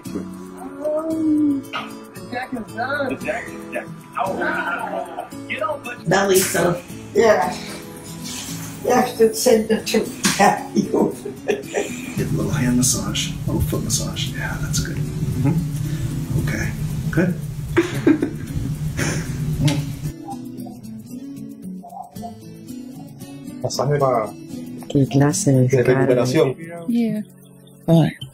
stick with. Jack is done. The jack is jack. Oh, you know, but belly stuff. Yeah. You have send it to you. Get a little hand massage, a little foot massage. Yeah, that's good. Mhm. Okay, good. Masaje para ¿Qué clase de de descarga? recuperación. Yeah. Ay. What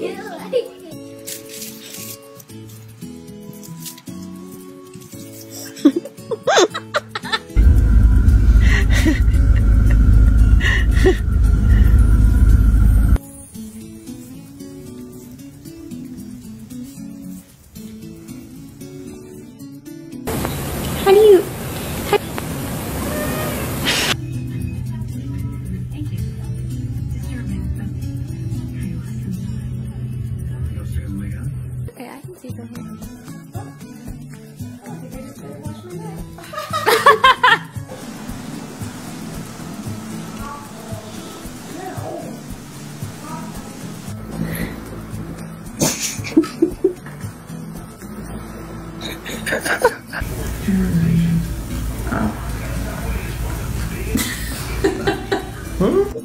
How Okay, I can see from here.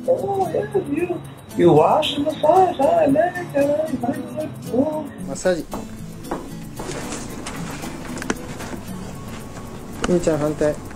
Oh, yeah, you, you みーちゃん反対。